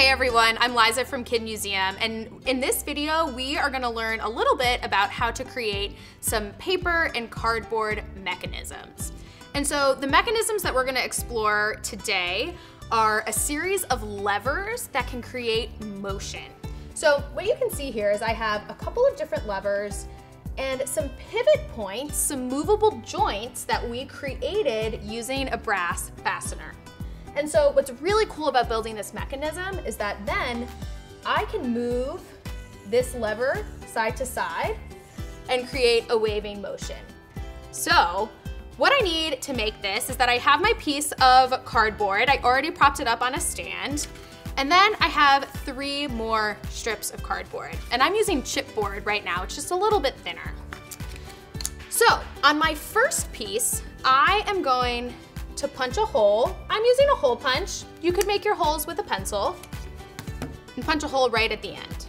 Hey everyone, I'm Liza from Kid Museum, and in this video, we are gonna learn a little bit about how to create some paper and cardboard mechanisms. And so the mechanisms that we're gonna explore today are a series of levers that can create motion. So what you can see here is I have a couple of different levers and some pivot points, some movable joints that we created using a brass fastener. And so what's really cool about building this mechanism is that then I can move this lever side to side and create a waving motion. So what I need to make this is that I have my piece of cardboard. I already propped it up on a stand. And then I have three more strips of cardboard. And I'm using chipboard right now. It's just a little bit thinner. So on my first piece, I am going to punch a hole. I'm using a hole punch. You could make your holes with a pencil and punch a hole right at the end.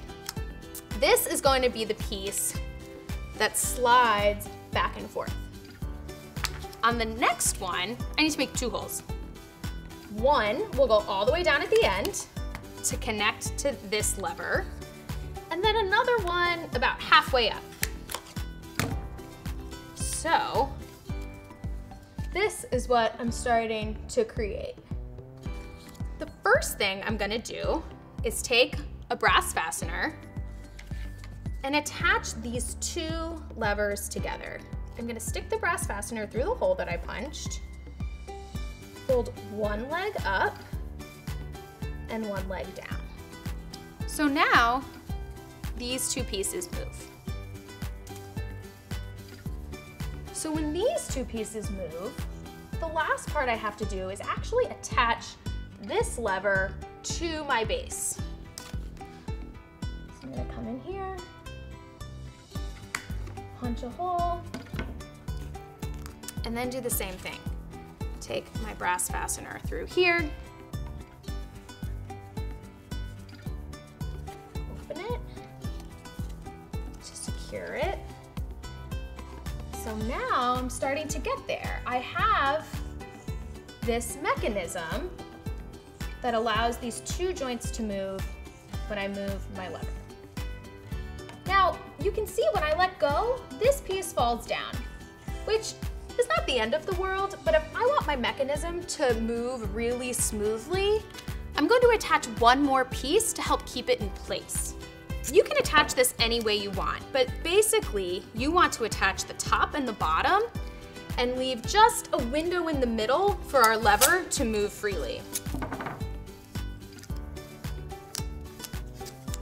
This is going to be the piece that slides back and forth. On the next one, I need to make two holes. One will go all the way down at the end to connect to this lever, and then another one about halfway up. So this is what I'm starting to create. The first thing I'm gonna do is take a brass fastener and attach these two levers together. I'm gonna stick the brass fastener through the hole that I punched, fold one leg up and one leg down. So now these two pieces move. So when these two pieces move, the last part I have to do is actually attach this lever to my base. So I'm gonna come in here, punch a hole, and then do the same thing. Take my brass fastener through here, open it to secure it, so now I'm starting to get there. I have this mechanism that allows these two joints to move when I move my lever. Now, you can see when I let go, this piece falls down, which is not the end of the world, but if I want my mechanism to move really smoothly, I'm going to attach one more piece to help keep it in place. You can attach this any way you want, but basically you want to attach the top and the bottom and leave just a window in the middle for our lever to move freely.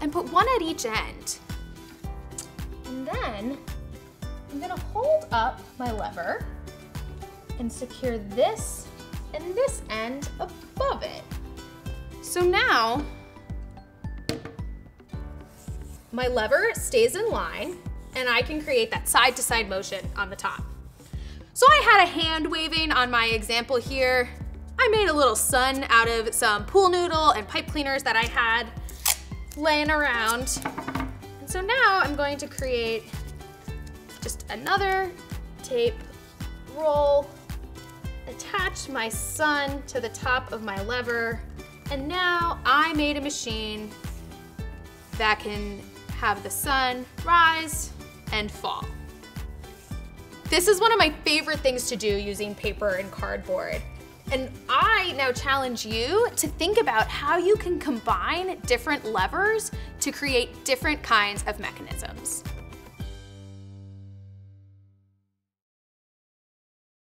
And put one at each end. And then I'm gonna hold up my lever and secure this and this end above it. So now my lever stays in line and I can create that side to side motion on the top. So I had a hand waving on my example here. I made a little sun out of some pool noodle and pipe cleaners that I had laying around. And so now I'm going to create just another tape roll, attach my sun to the top of my lever, and now I made a machine that can have the sun rise and fall. This is one of my favorite things to do using paper and cardboard. And I now challenge you to think about how you can combine different levers to create different kinds of mechanisms.